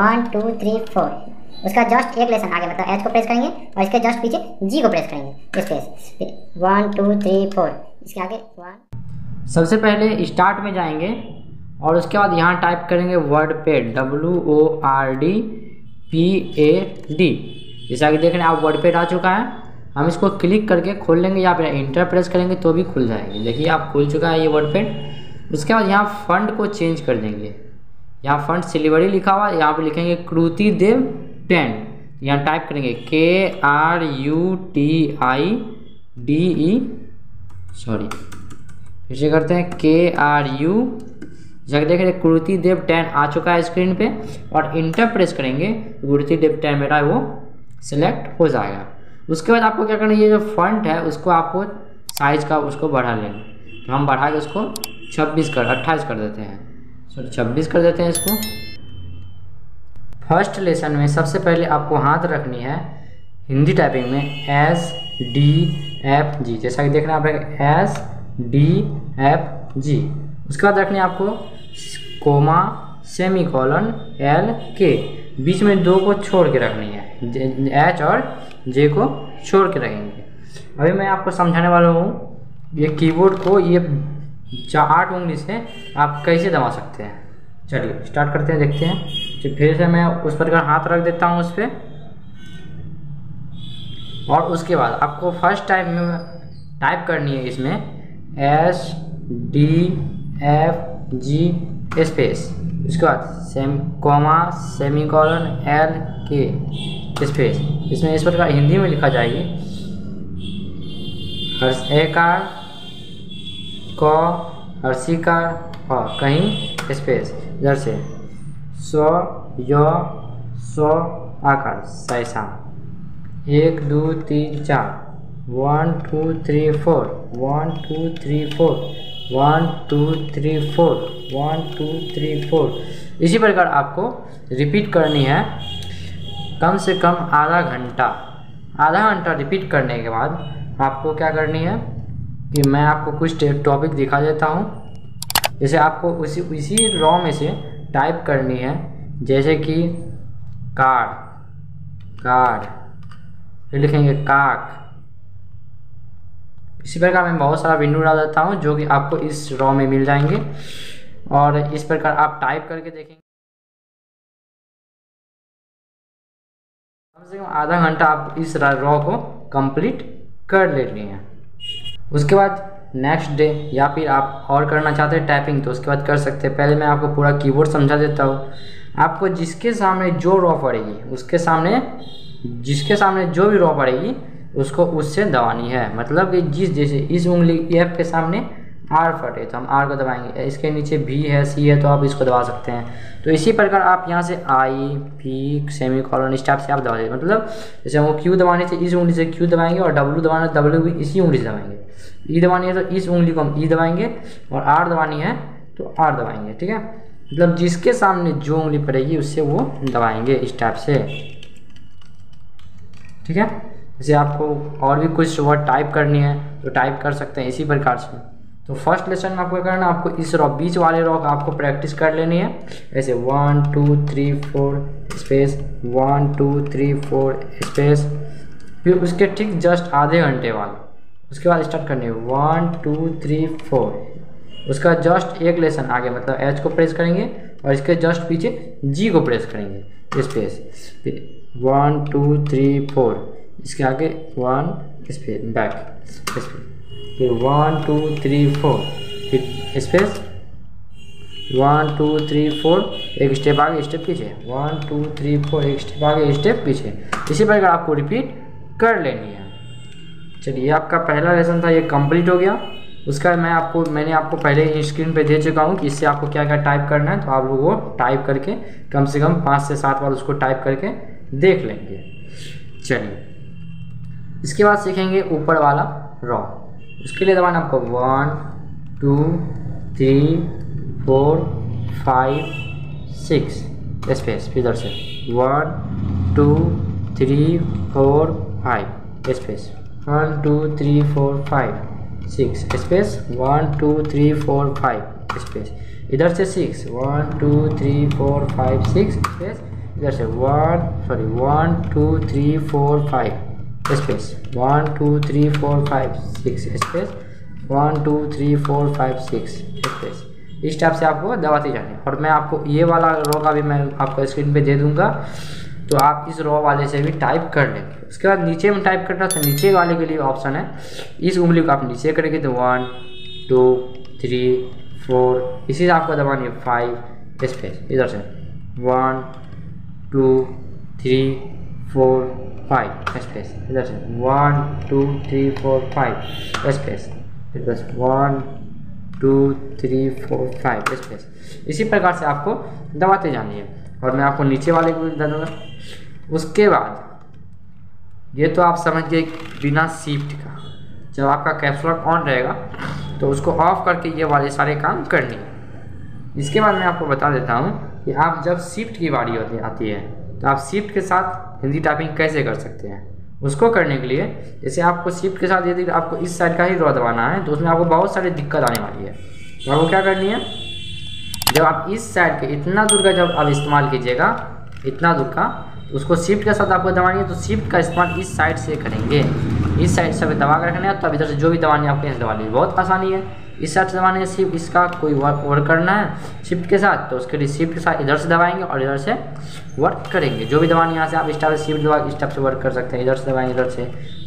One two three four उसका just एक lesson आगे मतलब एच को प्रेस करेंगे और इसके जस्ट पीछे जी को प्रेस करेंगे. Space one two three four इसके आगे वन सबसे पहले स्टार्ट में जाएँगे और उसके बाद यहाँ टाइप करेंगे वर्ड पे W O R D P A D जैसे आगे देख रहे हैं आप वर्ड पेड आ चुका है. हम इसको क्लिक करके खोल लेंगे. या फिर इंटर प्रेस करेंगे तो भी खुल जाएँगे. देखिए आप खुल चुका है ये वर्ड पेड उसके बाद यहाँ फंड को चेंज कर देंगे. यहाँ फंड सिलीवरी लिखा हुआ यहाँ पे लिखेंगे कृति देव टेन यहाँ टाइप करेंगे K R U T I D E sorry फिर से करते हैं के आर यू जगह देख रहे कुर्ती देव टेन आ चुका है स्क्रीन पे और इंटर प्रेस करेंगे कुर्ती देव टेन मेरा वो सिलेक्ट हो जाएगा। उसके बाद आपको क्या करना है, ये जो फंट है, उसको आपको साइज़ का उसको बढ़ा लेना तो हम बढ़ा के उसको 26 कर 28 कर देते हैं। सॉरी 26 कर देते हैं इसको। फ़र्स्ट लेसन में सबसे पहले आपको हाथ रखनी है हिंदी टाइपिंग में एस डी एफ़ जी जैसा कि देखना आप एस डी एफ़ जी उसके बाद रखनी है आपको कोमा सेमी कॉलन एल के बीच में दो को छोड़ के रखनी है। एच और जे को छोड़ के रखेंगे अभी मैं आपको समझाने वाला हूँ, ये कीबोर्ड को ये आठ उंगली से आप कैसे दबा सकते हैं? चलिए स्टार्ट करते हैं, देखते हैं। तो फिर से मैं उस पर हाथ रख देता हूँ उस पर और उसके बाद आपको फ़र्स्ट टाइम टाइप करनी है इसमें S D F G space उसके बाद same comma semicolon L K space इसमें इस प्रकार हिंदी में लिखा जाएगी हर्ष क हर्षिकार और सी का ह, कहीं स्पेस इधर से। सौ, य, सौ, आकार सैसा एक, दो, तीन, चार। One two three four one two three four one two three four one two three four इसी प्रकार आपको रिपीट करनी है। कम से कम आधा घंटा। आधा घंटा रिपीट करने के बाद आपको क्या करनी है? कि मैं आपको कुछ टॉपिक दिखा देता हूँ। जैसे आपको उसी उसी रॉ में से टाइप करनी है, जैसे कि कार। कार। लिखेंगे काक। इसी प्रकार मैं बहुत सारा विंडो डाल देता हूँ, जो कि आपको इस रॉ में मिल जाएँगे। और इस प्रकार आप टाइप करके देखेंगे कम से कम आधा घंटा आप इस रॉ को कंप्लीट कर लेनी है। उसके बाद नेक्स्ट डे या फिर आप और करना चाहते हैं टाइपिंग तो उसके बाद कर सकते हैं। पहले मैं आपको पूरा कीबोर्ड समझा देता हूँ। आपको जिसके सामने जो रॉ पड़ेगी, उसके सामने, जिसके सामने जो भी रॉ पड़ेगी, उसको उससे दबानी है। मतलब कि जिस जैसे इस उंगली एफ़ के सामने आर फटे तो हम आर को दबाएँगे। इसके नीचे भी है सी है तो आप इसको दबा सकते हैं। तो इसी प्रकार आप यहाँ से आई पी सेमी कॉलन इस टाइप से आप दबा दीजिए मतलब जैसे हम क्यू दबाने से इस उंगली से क्यू दबाएँगे और डब्लू दबाना डब्ल्यू भी इसी उंगली से दबाएँगे। ई दबानी है तो इस उंगली को हम ई दबाएँगे और आर दबानी है तो आर दबाएँगे, ठीक है? मतलब जिसके सामने जो उंगली पड़ेगी उससे वो दबाएँगे इस टाइप से। ठीक है? जैसे आपको और भी कुछ वर्ड टाइप करनी है तो टाइप कर सकते हैं इसी प्रकार से। तो फ़र्स्ट लेसन में आपको करना आपको इस रॉक बीच वाले रॉक आपको प्रैक्टिस कर लेनी है। ऐसे one two three four space one two three four space फिर उसके ठीक जस्ट आधे घंटे बाद, उसके बाद स्टार्ट करनी है। वन टू थ्री फोर उसका जस्ट एक लेसन आगे मतलब एच को प्रेस करेंगे और इसके जस्ट पीछे जी को प्रेस करेंगे space one two three four इसके आगे वन स्पेस बैक स्पेस फिर वन, टू, थ्री, फोर। फिर space one, two, three, four. एक स्टेप आगे स्टेप पीछे। वन, टू, थ्री, फोर, एक स्टेप आगे स्टेप पीछे। इसी प्रकार आपको रिपीट कर लेनी है। चलिए, आपका पहला लेसन था, ये कंप्लीट हो गया। उसका मैं आपको, मैंने आपको पहले ही स्क्रीन पे दे चुका हूँ कि इससे आपको क्या क्या टाइप करना है तो आप लोग वो टाइप करके, कम से कम पाँच से सात बार उसको टाइप करके देख लेंगे। चलिए, इसके बाद सीखेंगे ऊपर वाला रॉ उसके लिए दबाना आपको one, two, three, four, five, six, space, इधर से। One, two, three, four, five, space. One, two, three, four, five, six, space. One, two, three, four, five, space. इधर से six. One, two, three, four, five, six, space. इधर से one, sorry, one, two, three, four, five. Space one two three four five six space one two three four five six space इस type से आपको दबाते जाने और मैं आपको ये वाला रो का भी मैं आपको स्क्रीन पे दे दूँगा। तो आप इस रो वाले से भी टाइप कर लेंगे। उसके बाद नीचे में टाइप करना तो नीचे वाले के लिए ऑप्शन है। इस उंगली को आप नीचे करेंगे तो वन टू थ्री फोर इसी से आपको दबानी है फाइव स्पेस इधर से. One two three four five space इधर से one two three four five space फिर बस one two three four five space इसी प्रकार से आपको दबाते जानी है। और मैं आपको नीचे वाले को दे दूँगा। उसके बाद, ये तो आप समझ गए बिना शिफ्ट का। जब आपका कैप्सूलर ऑन रहेगा तो उसको ऑफ़ करके ये वाले सारे काम करनी है। इसके बाद मैं आपको बता देता हूँ कि आप जब शिफ्ट की बारी होती आती है तो आप शिफ्ट के साथ हिंदी टाइपिंग कैसे कर सकते हैं? उसको करने के लिए, जैसे आपको शिफ्ट के साथ यदि आपको इस साइड का ही ड्रॉ दबाना है तो उसमें आपको बहुत सारी दिक्कत आने वाली है। तो आपको क्या करनी है? जब आप इस साइड के इतना दूर का जब आप इस्तेमाल कीजिएगा, इतना दूर का तो उसको शिफ्ट के साथ आपको दबानी है तो शिफ्ट का इस्तेमाल इस साइड से करेंगे। इस साइड से दबा कर रखना है तो अब इधर से जो भी दबानी है आपको यहाँ दबा लीजिए। बहुत आसानी है। इस साइड से दबाने से सिर्फ़ इसका कोई वर्क वर्क करना है शिफ्ट के साथ तो उसके लिए शिफ्ट के साथ इधर से दबाएँगे और इधर से वर्क करेंगे। जो भी दबानी यहाँ से आप टाइप से शिफ्ट दबा टाइप से वर्क कर सकते हैं। इधर से दबाएँगे इधर से।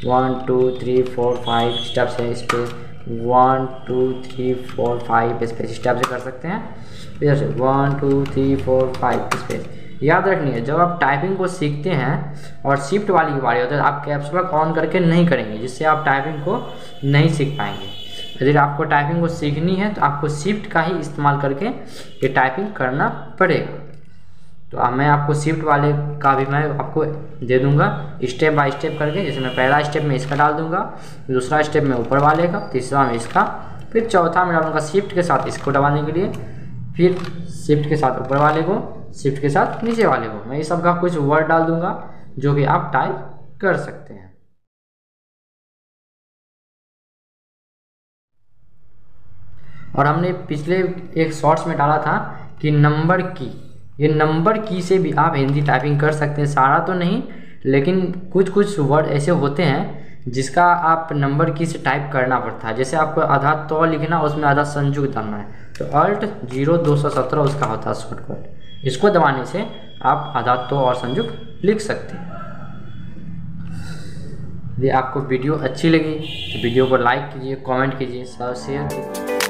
One two three four five type से space one two three four five space type से कर सकते हैं। इधर से one two three four five space याद रखनी है, जब आप टाइपिंग को सीखते हैं और शिफ्ट वाली की बारी होती है तो आप कैप्स ऑन करके नहीं करेंगे, जिससे आप टाइपिंग को नहीं सीख पाएँगे। यदि आपको टाइपिंग को सीखनी है तो आपको शिफ्ट का ही इस्तेमाल करके ये टाइपिंग करना पड़ेगा। तो अब मैं आपको शिफ्ट वाले का भी मैं आपको दे दूँगा। स्टेप बाय स्टेप करके, जैसे मैं पहला स्टेप में इसका डाल दूँगा, दूसरा स्टेप में ऊपर वाले का, तीसरा में इसका, फिर चौथा में डालूँगा शिफ्ट के साथ इसको दबाने के लिए, फिर शिफ्ट के साथ ऊपर वाले को शिफ्ट के साथ नीचे वाले को। मैं इस सब का कुछ वर्ड डाल दूँगा, जो कि आप टाइप कर सकते हैं। और हमने पिछले एक शॉर्ट्स में डाला था कि नंबर की, ये नंबर की से भी आप हिंदी टाइपिंग कर सकते हैं। सारा तो नहीं, लेकिन कुछ कुछ वर्ड ऐसे होते हैं जिसका आप नंबर की से टाइप करना पड़ता है। जैसे आपको आधा तो लिखना, उसमें आधा संयुक्त डालना है। तो अल्ट ज़ीरो दो सौ सत्रह उसका होता है शॉर्टकट इसको दबाने से आप आधा तो और संयुक्त लिख सकते हैं। यदि आपको वीडियो अच्छी लगी तो वीडियो को लाइक कीजिए कमेंट कीजिए शेयर कीजिए।